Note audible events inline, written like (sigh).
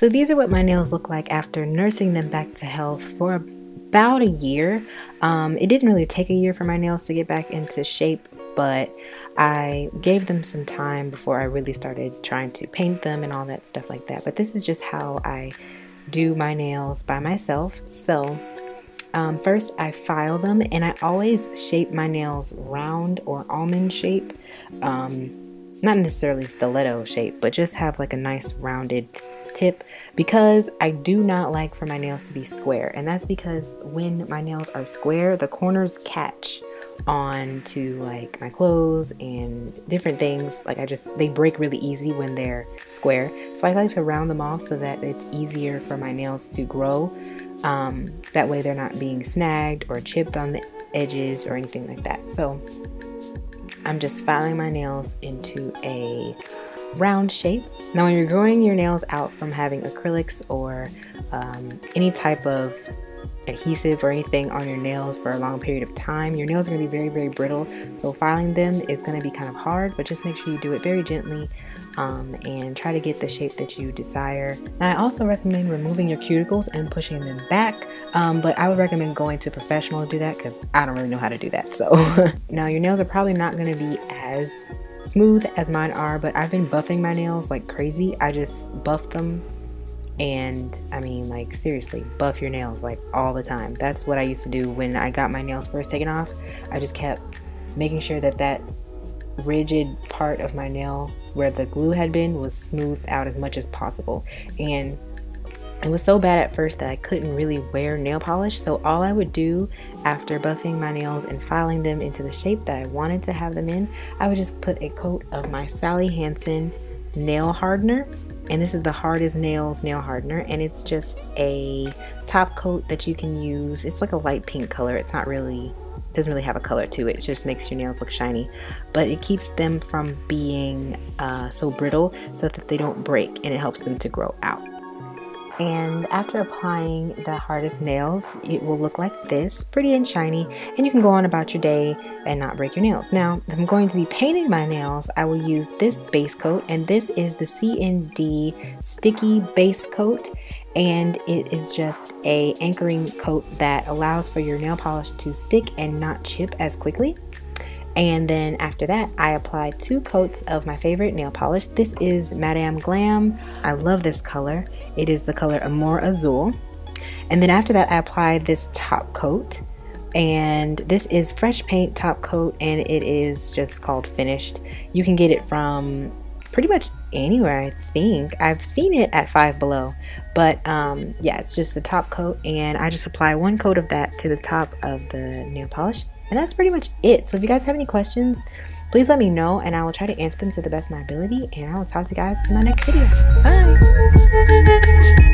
So these are what my nails look like after nursing them back to health for about a year. Um, it didn't really take a year for my nails to get back into shape, but I gave them some time before I really started trying to paint them and all that stuff like that. But this is just how I do my nails by myself. So um, first I file them and I always shape my nails round or almond shape. Um, not necessarily stiletto shape, but just have like a nice rounded tip because I do not like for my nails to be square. And that's because when my nails are square, the corners catch on to like my clothes and different things. Like I just, they break really easy when they're square. So I like to round them off so that it's easier for my nails to grow. Um, that way they're not being snagged or chipped on the edges or anything like that. So I'm just filing my nails into a round shape. Now when you're growing your nails out from having acrylics or um, any type of adhesive or anything on your nails for a long period of time, your nails are going to be very, very brittle. So filing them is going to be kind of hard, but just make sure you do it very gently um, and try to get the shape that you desire. Now, I also recommend removing your cuticles and pushing them back, um, but I would recommend going to a professional to do that because I don't really know how to do that. So (laughs) now your nails are probably not going to be as smooth as mine are, but I've been buffing my nails like crazy. I just buff them and I mean, like, seriously, buff your nails like all the time. That's what I used to do when I got my nails first taken off. I just kept making sure that that rigid part of my nail where the glue had been was smoothed out as much as possible. And it was so bad at first that I couldn't really wear nail polish. So all I would do after buffing my nails and filing them into the shape that I wanted to have them in, I would just put a coat of my Sally Hansen nail hardener. And this is the Hard as Nails nail hardener. And it's just a top coat that you can use. It's like a light pink color. It's not really it doesn't really have a color to it. It just makes your nails look shiny, but it keeps them from being uh, so brittle so that they don't break and it helps them to grow out. And after applying the Hard as Nails, it will look like this, pretty and shiny, and you can go on about your day and not break your nails. Now, I'm going to be painting my nails, I will use this base coat, and this is the CND Stickey Base Coat and it is just a anchoring coat that allows for your nail polish to stick and not chip as quickly. And then after that, I apply two coats of my favorite nail polish. This is Madam Glam. I love this color. It is the color Amor Azul. And then after that, I apply this top coat. And this is Fresh Paint top coat, and it is just called Finished. You can get it from pretty much anywhere I think I've seen it at five below but um, yeah it's just the top coat and I just apply one coat of that to the top of the nail polish and that's pretty much it. So if you guys have any questions please let me know and I will try to answer them to the best of my ability. And I will talk to you guys in my next video. Bye